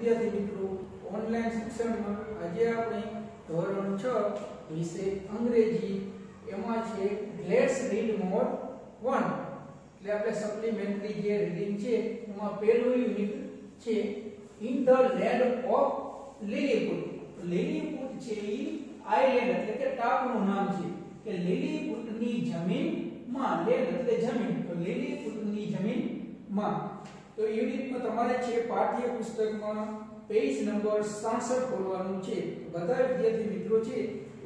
વિદ્યાર્થી મિત્રો, ઓનલાઈન શિક્ષણમાં આજે આપણે ધોરણ 6 વિષય અંગ્રેજી, એમાં છે લેટ્સ રીડ મોર 1 એટલે આપણે સપ્લિમેન્ટરી જે રીડિંગ છે, એમાં પહેલું યુનિટ છે in the land of Lilliput Lilliput છે એ આઇલેન્ડ એટલે કે ટાપુનું નામ છે. કે લીલીપુટની જમીનમાં લેન્ડ એટલે જમીન. તો લીલીપુટની જમીનમાં તો યુનિટમાં તમારે છે પાઠ્ય પુસ્તકમાં પેજ નંબર 67 ખોલવાનું છે, બધા વિદ્યાર્થી મિત્રો છે,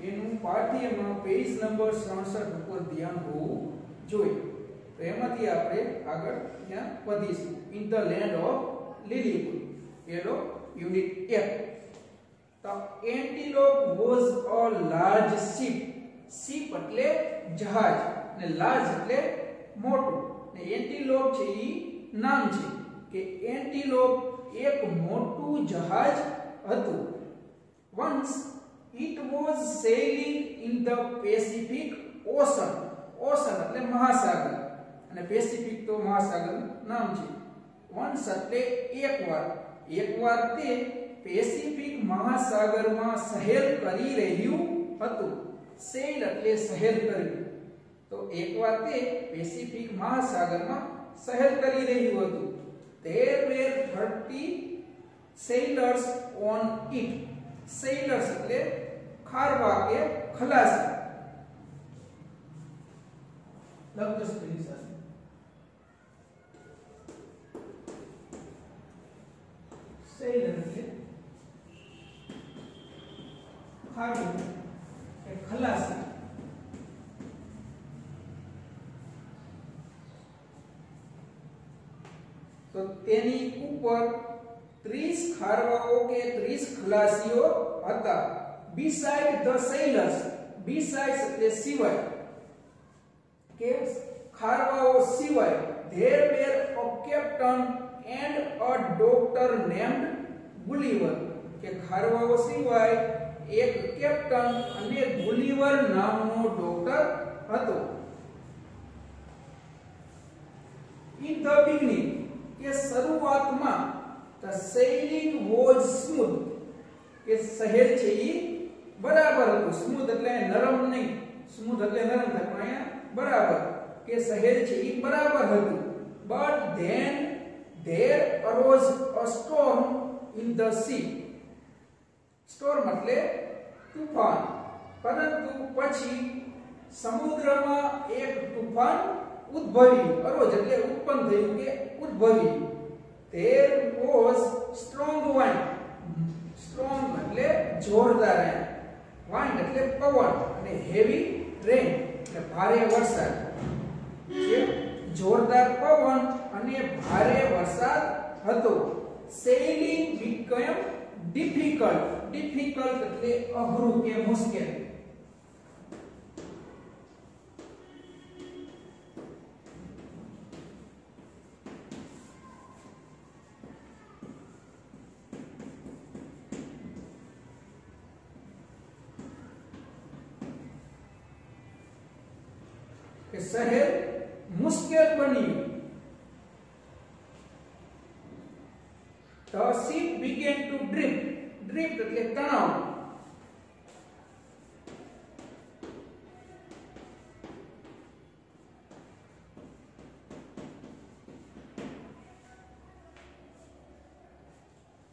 એનું પાઠ્યમાં પેજ નંબર 67 ઉપર ધ્યાન હોવું જોઈએ. તો એમાંથી આપણે આગળ ત્યાં વધીશું. In the land of Lilliput પેલો unit 1 The antelope was a large ship. Ship એટલે જહાજ. ને લાર્જ એટલે મોટું. ને એન્ટિલોપ છે ઈ નામ છે. કે એન્ટીલોપ એક મોટું જહાજ હતું once it was sailing in the pacific ocean ocean એટલે મહાસાગર અને પેસિફિક તો મહાસાગર નામ છે once એટલે એકવાર એકવાર તે પેસિફિક મહાસાગરમાં સહેર કરી રહ્યું હતું સેલ એટલે સહેર કર્યું તો એકવાર તે પેસિફિક મહાસાગરમાં સહેર કરી રહ્યું હતું there were 30 sailors on it sailors એટલે ખારવા કે ખલાસી લખજો સ્ક્રીન સાથે sailor એટલે ખારવું કે ખલાસી તો તેની ઉપર 30 ખારવાઓ કે 30 ખલાસીઓ હતા. બિસાઇડ ધ સેલર્સ બિસાઇડ એટલે સિવાય કે ખારવાઓ સિવાય there were a captain and a doctor named Gulliver. કે ખારવાઓ સિવાય એક કેપ્ટન અને ગુલિવર નામનો ડોક્ટર હતો. ઇન ધ બિગનિંગ કે શરૂઆતમાં ધ સેલિંગ વોઝ સ્મૂથ કે સહેર છે ઈ બરાબર હતું સ્મૂથ એટલે નરમ નહીં સ્મૂથ એટલે નરમ થાય પણ અહીંયા બરાબર કે સહેર છે ઈ બરાબર હતું but then there arose a storm in the sea storm એટલે તુફાન પરંતુ પછી સમુદ્રમાં એક તુફાન ઉદ્ભવ્યું અરોજ એટલે ઉત્પન્ન થયું કે ઉદ્ભવી. There was strong wind strong એટલે જોરદાર વાઇન્ડ એટલે પવન અને હેવી રેન એટલે ભારે વરસાદ. જોરદાર પવન અને ભારે વરસાદ હતો. સેલિંગ બીકમ ડિફિકલ્ટ ડિફિકલ્ટ એટલે અઘરું કે મુશ્કેલ.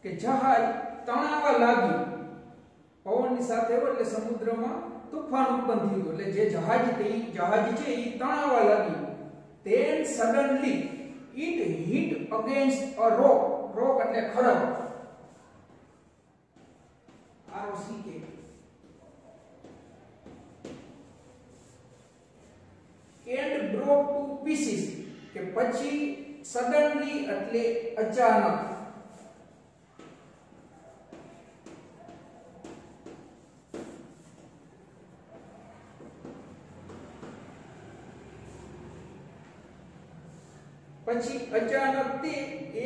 કે જહાજ તણાવા લાગ્યું. પવનની સાથે હોય એટલે સમુદ્રમાં તુફાન ઉત્પન્ન થયું એટલે જે જહાજ તે જહાજ છે એ તણાવા લાગ્યું. Then suddenly it hit against a rock. Rock એટલે ખડક R O C K. And broke to pieces. કે પછી suddenly એટલે અચાનક. પછી અચાનક તે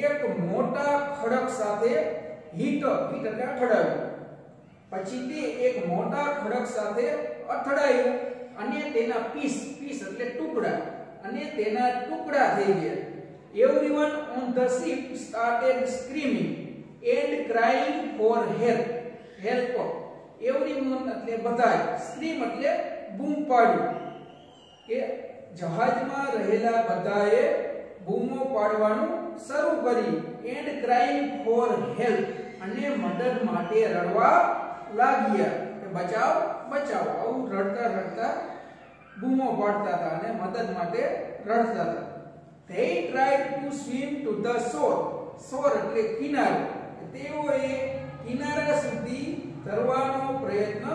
એક મોટા ખડક સાથે હિટ હિટ એટલે અથડાયું પછી તે એક મોટા ખડક સાથે અથડાયું અને તેના પીસ પીસ એટલે ટુકડા અને તેના ટુકડા થઈ ગયા. Everyone on the ship started screaming and crying for help help everyone એટલે બધાય. સ્ક્રીમ એટલે બૂમ પાડ્યું. કે જહાજમાં રહેલા બધાએ બૂમો પાડવાનું શરૂ કર્યું એન્ડ ક્રાઇંગ ફોર હેલ્પ અને મદદ માટે રડવા લાગ્યા કે બચાવ બચાવ. આવું રડતા રડતા બૂમો પાડતા હતા અને મદદ માટે રડતા હતા. They tried to swim to the shore. Shore એટલે કિનારો. તેઓએ કિનારા સુધી તરવાનો પ્રયત્ન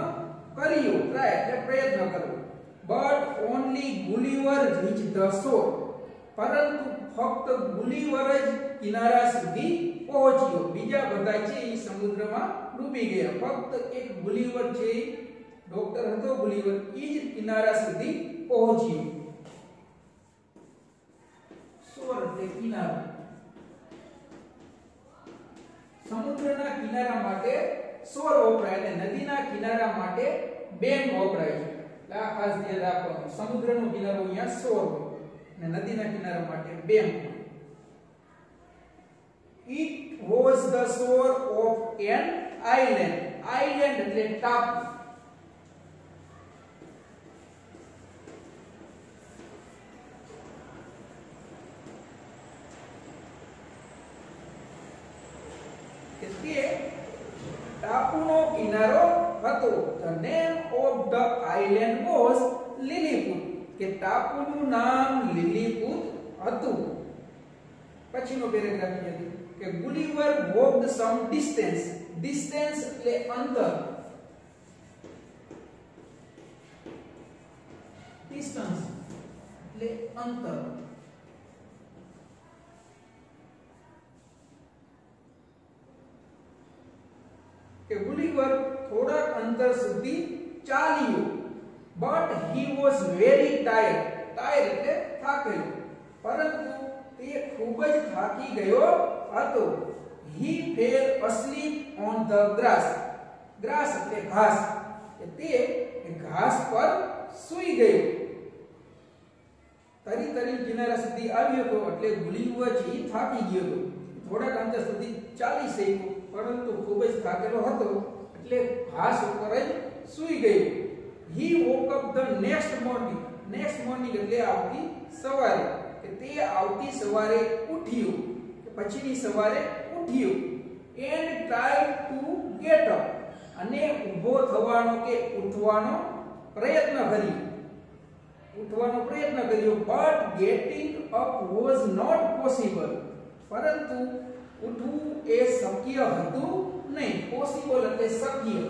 કર્યો. ટ્રાય એટલે પ્રયત્ન કર્યો. But only Gulliver reach the shore પરંતુ ફક્ત ગુલીવર જ કિનારા સુધી પહોંચ્યો. બીજા બધા છે એ સમુદ્રમાં ડૂબી ગયા. ફક્ત એક ગુલીવર છે ડોક્ટર હતો ગુલીવર એ જ કિનારા સુધી પહોંચ્યો. સોર એટલે સમુદ્રના કિનારા માટે સોર વપરાય અને નદીના કિનારા માટે બેન વપરાય છે. આ ખાસ ધ્યાન રાખવાનું. સમુદ્રનો કિનારો અહીંયા શોર હોય અને નદીના કિનારા માટે બેંક હોય It was the shore of an island. Island એટલે ટાપુ કે તે ટાપુનો કિનારો હતો the name of the island was લીલીપુત કે ટાપુનું નામ લીલીપુત હતું પછીનો પેરેગ્રાફ છે કે Gulliver walked some distance distance એટલે અંતર ડિસ્ટન્સ એટલે અંતર કે ગુલીવર થોડાક અંતર સુધી ચાલ્યો but he was very tired tired એટલે થાકેલો. પરંતુ તે ખૂબ જ થાકી ગયો હતો. He fell asleep on the grass grass એટલે ઘાસ. તે ઘાસ પર સૂઈ ગયો. તરી તરી કિનારા સુધી આવ્યો હતો એટલે ગુલીવર છે એ થાકી ગયો હતો. થોડાક અંતર સુધી ચાલી શક્યો. પરંતુ ખૂબ જ થાકેલો હતો. એટલે ઘાસ ઉપર જ સૂઈ ગયો. He woke up the next morning next morning એટલે આવતી સવારે. કે તે આવતી સવારે ઉઠ્યો. કે પછીની સવારે ઉઠ્યો. And try to get up અને ઊભો થવાનો કે ઉઠવાનો પ્રયત્ન કર્યો. ઉઠવાનો પ્રયત્ન કર્યો. But getting up was not possible પરંતુ ઉઠવું એ શક્ય હતું નહીં. પોસિબલ એટલે શક્ય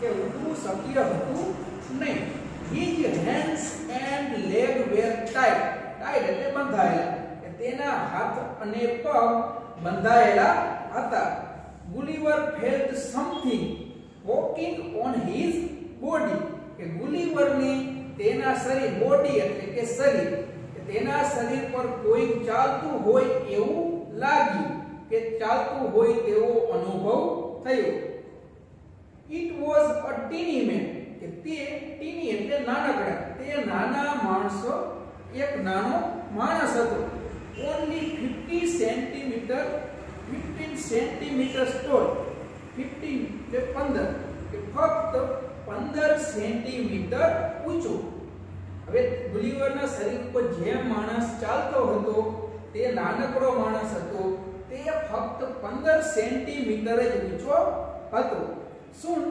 કે ઉઠવું શક્ય હતું નહીં. His hands and leg were tight tight એટલે બંધાયેલા. તેના હાથ અને પગ બંધાયેલા હતા. Gulliver felt something walking on his body કે ગુલિવરને તેના શરીર બોડી એટલે કે શરીર. તેના શરીર પર કોઈ ચાલતું હોય એવું લાગ્યું. કે ચાલતું હોય તેવો અનુભવ થયો. It was a tiny man કે તે ટીની એટલે નાનકડા તે નાના માણસો, એક નાનો માણસ હતો. ઓન્લી 50 સેન્ટીમીટર 15 સેન્ટીમીટર ટોલ 15 એટલે 15 કે ફક્ત 15 સેન્ટીમીટર ઊંચો. હવે ગુલિવરના શરીર ઉપર જે માણસ ચાલતો હતો, તે નાનકડો માણસ હતો, તે ફક્ત 15 સેન્ટીમીટર જ ઊંચો હતો. soon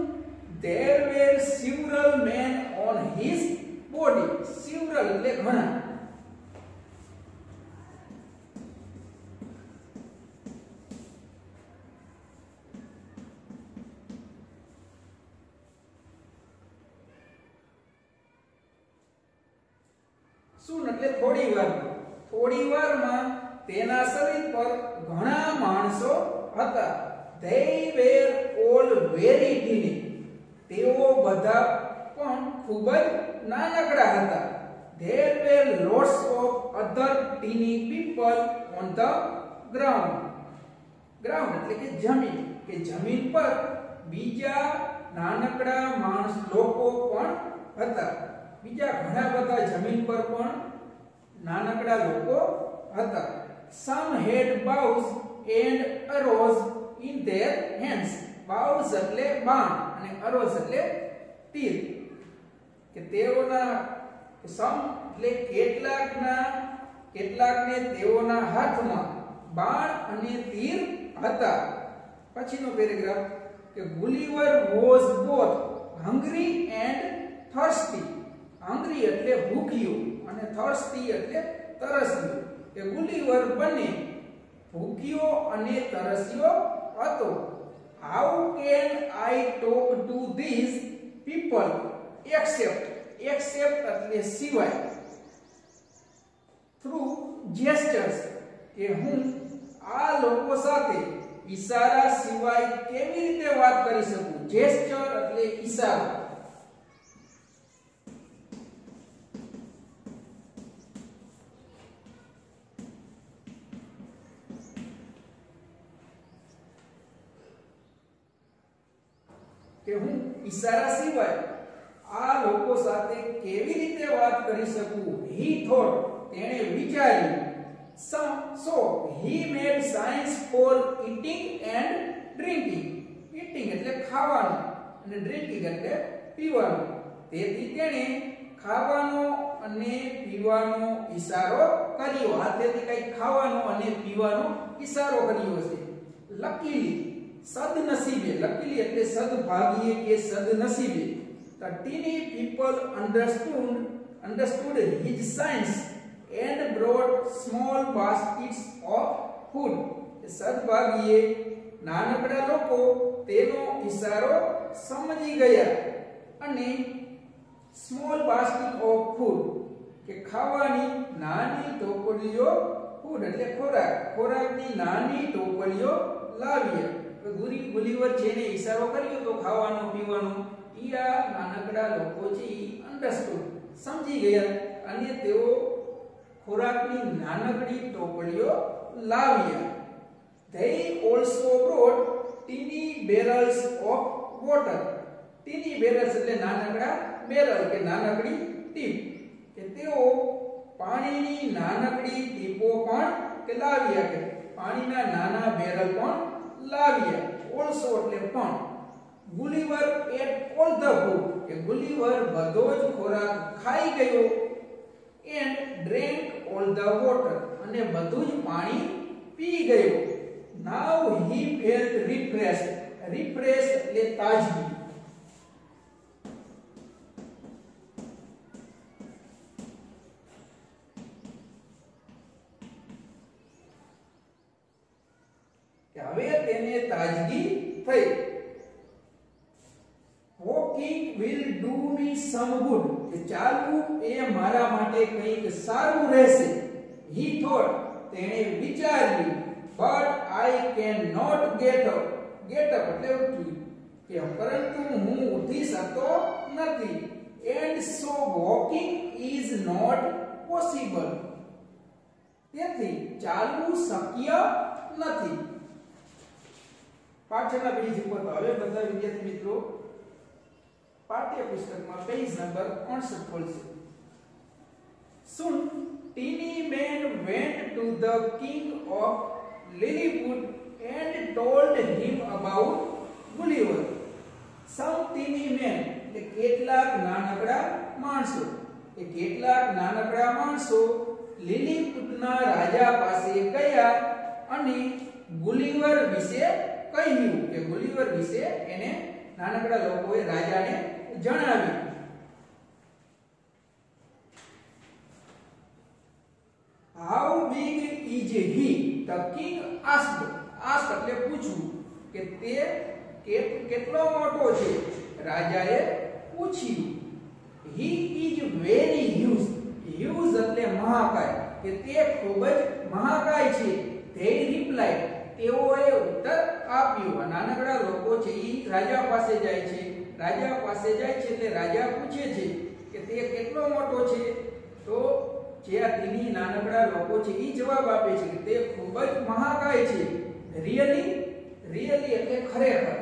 there were several men on his body several એટલે ઘણા શું એટલે થોડી વાર થોડી વારમાં તેના શરીર પર ઘણા માણસો હતા they were પણ ખૂબ જ નાનકડા હતા. There were lots of other teeny people on the ground. Ground એટલે કે જમીન કે જમીન પર બીજા નાનકડા માણસ લોકો પણ હતા. બીજા ઘણા બધા જમીન પર પણ નાનકડા લોકો હતા. Some had bows and arrows in their hands bows એટલે બાણ અને અરોઝ એટલે તીર કે તેઓના સમ એટલે કેટલાકના કેટલાકને તેઓના હાથમાં બાણ અને તીર હતા. પછીનો પેરેગ્રાફ કે Gulliver was both hungry and thirsty hungry એટલે ભૂખ્યું અને થર્સ્ટી એટલે તરસ્યું. કે ગુલીવર બને, ભૂખ્યો અને તરસ્યો હતો. How can I talk to this people except except એટલે સિવાય થ્રુ જેસ્ચર્સ કે હું આ લોકો સાથે ઈશારા સિવાય કેવી રીતે વાત કરી શકું? જેસ્ચર એટલે ઈશારો. કે હું ઈશારા સિવાય આ લોકો સાથે કેવી રીતે વાત કરી શકું? He thought. તેણે વિચાર્યું સો, he made signs for eating and drinking. Eating એટલે ખાવાનું અને ડ્રિંકિંગ એટલે પીવાનું. તેથી તેણે ખાવાનો અને પીવાનો ઈશારો કર્યો. હાથેથી કંઈક ખાવાનો અને પીવાનો ઈશારો કર્યો છે લકીલી સદનસીબે લકીલી એટલે સદભાગીએ કે સદનસીબે. People people understood understood his and and brought small baskets of food. સદભાગીએ નાનકડા લોકો તેનો ઈશારો સમજી ગયા અને સ્મોલ બાસ્કેટ ઓફ ફૂડ કે ખાવાની નાની ટોપલીઓ ફૂડ એટલે ખોરાક, ખોરાકની નાની ટોપલીઓ લાવ્યા ગુરી ગુલીવર જેને ઈશારો કર્યો તો ખાવાનો, પીવાનો, ઈ આ નાનકડા લોકો છે ઈ અન્ડરસ્ટુડ સમજી ગયા અને તેઓ ખોરાકની નાનકડી ટોપલીઓ લાવ્યા. They also brought ટીની barrels of water. ટીની barrels એટલે નાનકડા બેરલ કે નાનકડી ટીપ. કે તેઓ પાણીની નાનકડી ટીપો પણ લાવ્યા કે પાણીના નાના બેરલ પણ લાવ્યા ઓલસો એટલે પણ Gulliver ate all the food કે ગુલીવર બધો જ ખોરાક ખાઈ ગયો. And drank all the water અને બધું જ પાણી પી ગયો. Now he felt refresh refresh એટલે તાજગી. Walking do do me good. કે ચાલવું એ મારા માટે કંઈક સારું રહેશે. હી thought, તેણે વિચાર્યું I can not get up get up એટલે ઉઠી કે પરંતુ હું ઉઠી શકતો નથી. And so walking is not possible તેથી ચાલવું શક્ય નથી. પાછળના પેજ ઉપર હવે બધા વિદ્યાર્થી મિત્રો પાઠ્ય પુસ્તકમાં પેજ નંબર 68 ખોલશે Soon tiny Man went to the king of Lilliput and told him about Gulliver. Some tiny man એટલે કેટલાક નાનકડા માણસો, એ કેટલાક નાનકડા માણસો લીલીપુટના રાજા પાસે ગયા અને ગુલીવર વિશે કહ્યું કે ગુલિવર વિશે એને નાનકડા લોકોએ રાજાને જણાવ્યું how big is he the king asked ask એટલે પૂછવું કે તે કે- કેટલો મોટો છે? રાજાએ પૂછ્યું he is very huge huge એટલે મહાકાય. કે તે ખૂબ જ મહાકાય છે. ધે રિપ્લાય તેઓએ ઉત્તર આપ્યો. આ નાનકડા લોકો છે, ઈ રાજા પાસે જાય છે. રાજા પાસે જાય છે અને રાજા પૂછે છે કે તે કેટલો મોટો છે? તો જે આ તિની નાનકડા લોકો છે એ જવાબ આપે છે કે તે ખૂબ જ મહાકાય છે. રિયલી રિયલી એટલે ખરેખર.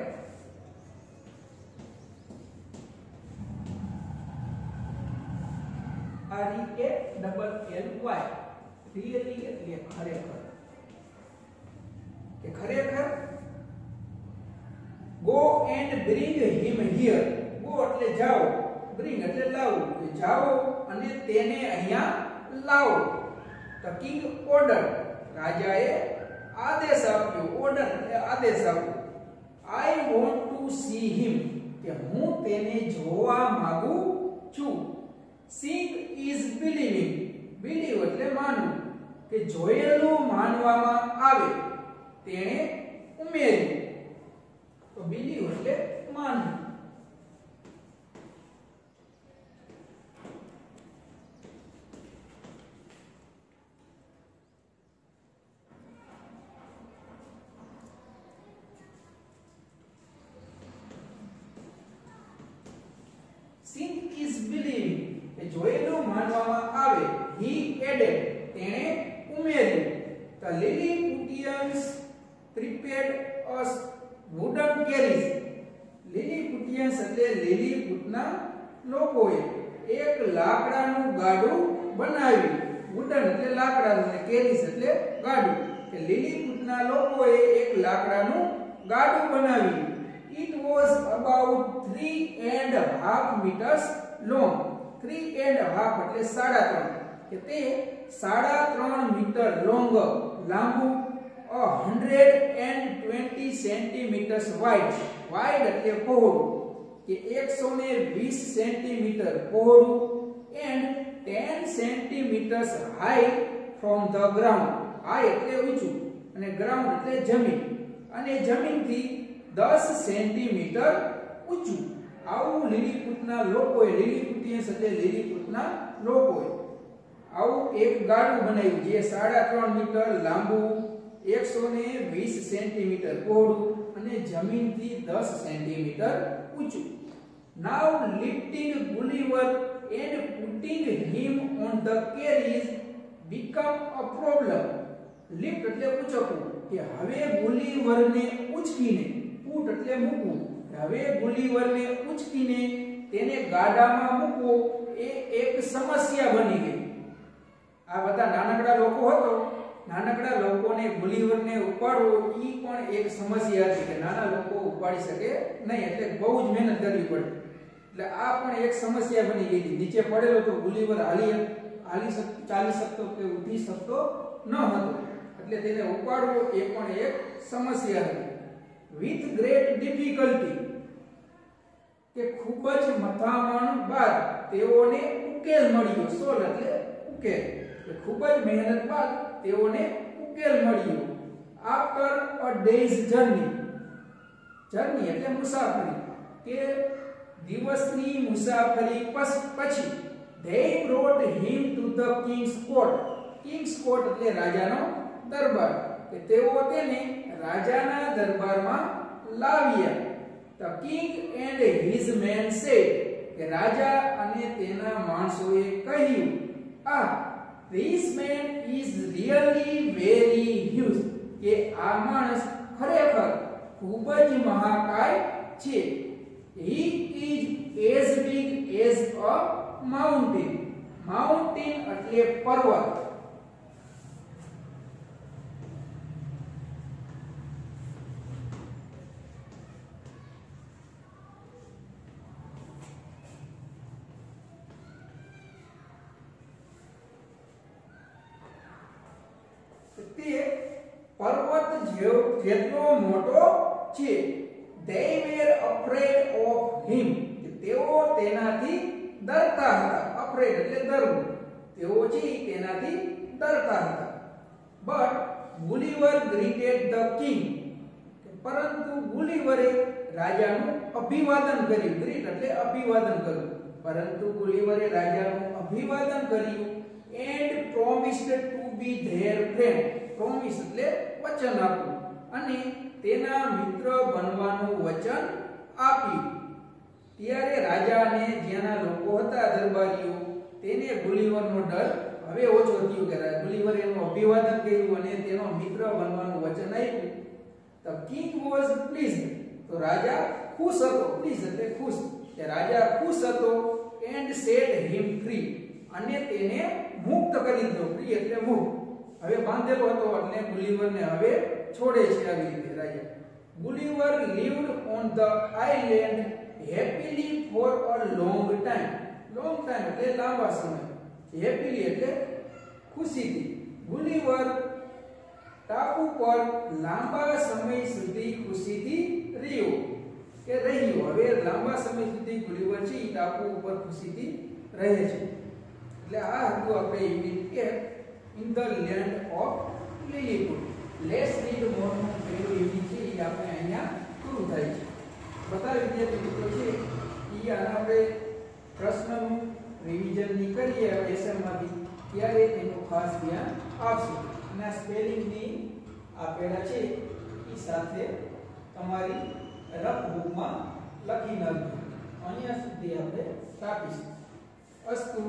R E A L Y really એટલે ખરેખર. કે ખરેખર go and bring him here go એટલે જાઓ. બ્રિંગ એટલે લાવો. કે જાઓ અને તેને અહીંયા લાવો. તો કિંગ ઓર્ડર રાજાએ આદેશ આપ્યો. ઓર્ડર એટલે આદેશ આપ્યો. I want to see him કે હું તેને જોવા માંગુ છું. સીંગ ઇઝ બિલીવિંગ બિલીવ એટલે માનવું. કે જોયેલું માનવામાં આવે. તેણે ઉમેર્યું. તો બિલીવ એટલે માનવું seen is believing એ જોયેલું માનવામાં આવે. He added. તેણે લીલીપુટના લોકોએ એક લાકડાનું ગાડું બનાવ્યું. વુડન એટલે લાકડાનું અને કેરીસ એટલે ગાડું. કે લીલીપુટના લોકોએ એક લાકડાનું ગાડું બનાવ્યું. It was about three and half half meters long. And half એટલે સાડા ત્રણ. કે તે સાડા ત્રણ મીટર લોંગ, લાંબુ, a hundred and twenty centimeters wide. Wide એટલે પહોળું. કે એકસો ને વીસ centimeter પહોળું and 10 centimeters high from the ground high એટલે ઊંચું. અને ગ્રાઉન્ડ એટલે જમીન. અને જમીનથી 10 સેન્ટીમીટર ઊંચું. આવું લીલીપુટના લોકોએ લીલીપુટિયન્સ એટલે લીલીપુટના લોકોએ આવું એક ગાડું બનાવ્યું, જે સાડા ત્રણ મીટર લાંબુ એકસો ને વીસ સેન્ટીમીટર પહોળું અને જમીનથી દસ સેન્ટીમીટર ઊંચું. Now lifting Gulliver and putting him on the carries become a problem lift એટલે ઉચકવું. કે હવે ગુલિવરને ઉચકીને પુટ એટલે મૂકવું. હવે ગુલિવરને ઉચકીને તેને ગાડામાં મૂકવો એ એક સમસ્યા બની ગઈ. આ બધા નાનકડા લોકો હતો. નાનકડા લોકોને ગુલીવરને ઉપાડવો એ પણ એક સમસ્યા છે કે નાના લોકો ઉપાડી શકે નહીં, એટલે બહુ જ મહેનત કરવી પડે. એટલે આ પણ એક સમસ્યા બની ગઈ હતી. નીચે પડેલો તો ગુલીવર હાલી હાલી ચાલી શકતો કે ઉઠી શકતો ન હતો. એટલે તેને ઉપાડવો એ પણ એક સમસ્યા હતી. વિથ ગ્રેટ ડિફિકલ્ટી કે ખૂબ જ મથામણ બાદ તેઓને ઉકેલ મળ્યો. સોલ એટલે ઉકેલ. ખૂબ જ મહેનત બાદ તેઓને ઉકેલ મળ્યો. After a day's journey journey એટલે મુસાફરી. કે દિવસની મુસાફરી પછી they brought him to the king's court king's court એટલે રાજાનો દરબાર. કે તેઓ તેને રાજાના દરબારમાં લાવ્યા. The king and his men said કે રાજા અને તેના માણસોએ કહ્યું, આ this man is really very huge કે આ માણસ ખરેખર ખૂબ જ મહાકાય છે he is as big as a mountain mountain એટલે પર્વત તે પર્વત જેવો જેટલો મોટો છે they were afraid of him. તેઓ તેનાથી ડરતા હતા. Afraid એટલે ડરવું. તેઓ છે તેનાથી ડરતા હતા. But Gulliver greeted the king. પરંતુ ગુલીવરે રાજાનું અભિવાદન કર્યું. ગ્રીટ એટલે અભિવાદન કર્યું. પરંતુ ગુલીવરે રાજાનું અભિવાદન કર્યું and promised to be their friend promise એટલે વચન આપ્યું. અને તેના મિત્ર બનવાનું વચન આપ્યું ત્યારે રાજા અને જ્યાંના લોકો હતા દરબારીઓ, તેને ગુલીવરનો ડર હવે ઓછો થયો કે ગુલીવરે એનું અભિવાદન કર્યું અને તેનો મિત્ર બનવાનું વચન આપ્યું. ધ કિંગ વોઝ પ્લીઝ તો રાજા ખુશ હતો પ્લીઝ એટલે ખુશ. કે રાજા ખુશ હતો એન્ડ સેટ હિમ ફ્રી અને તેને મુક્ત કરી દીધો ફ્રી એટલે મુક્ત. હવે બાંધેલો હતો અને ગુલીવરને હવે છોડે છે આવી રીતે રાજા. Gulliver lived on the island happily for a long time. Long time એટલે લાંબા સમય. Happily એટલે ખુશીથી. ગુલીવર ટાપુ પર લાંબા સમય સુધી ખુશીથી રહ્યો. કે રહ્યો. હવે લાંબા સમય સુધી ગુલીવર છે, ઈ ટાપુ ઉપર ખુશીથી રહે છે. એટલે આ હતું આપણે યુનિટ કે in the land of Lilliput less read મોરનું યુનિટ છે એ આપણે અહીંયા પૂરું થાય છે. બધા વિદ્યાર્થી મિત્રો છે એ આના આપણે પ્રશ્નનું રિવિઝનની કરીએ લેસનમાંથી ત્યારે એનું ખાસ ધ્યાન આપશે. અને આ સ્પેલિંગની આપેલા છે એ સાથે તમારી રફ બુકમાં લખી નાખજો. અહીંયા સુધી આપણે કાપીશું અસ્તુ